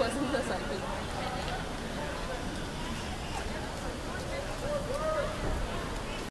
person or something